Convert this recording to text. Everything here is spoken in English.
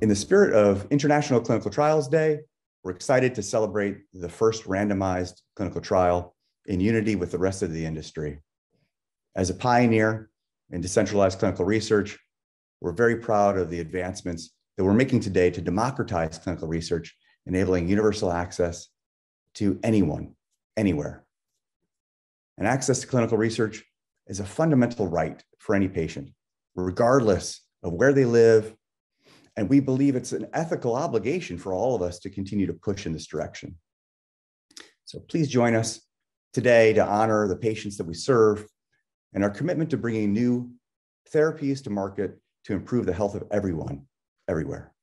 In the spirit of International Clinical Trials Day, we're excited to celebrate the first randomized clinical trial in unity with the rest of the industry. As a pioneer in decentralized clinical research, we're very proud of the advancements that we're making today to democratize clinical research, enabling universal access to anyone, anywhere. And access to clinical research is a fundamental right for any patient, regardless of where they live. And we believe it's an ethical obligation for all of us to continue to push in this direction. So please join us today to honor the patients that we serve and our commitment to bringing new therapies to market to improve the health of everyone, everywhere.